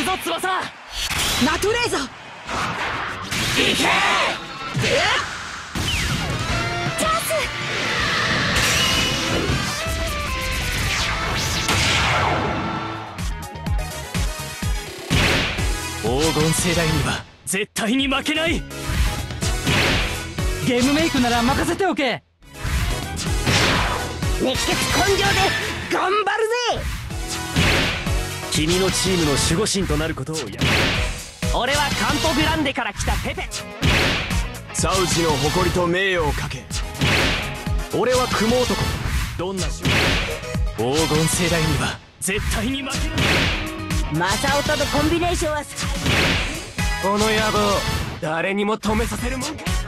くぞ翼！ナトレーザーいけ！チャンス！黄金世代には絶対に負けない！ゲームメイクなら任せておけ！熱血根性で頑張るぜ君のチームの守護神となることをや俺はカンポグランデから来たペペ。サウジの誇りと名誉をかけ。俺は雲男どんな守護黄金世代には絶対に負けない。マサオとのコンビネーションはこの野郎誰にも止めさせるもんか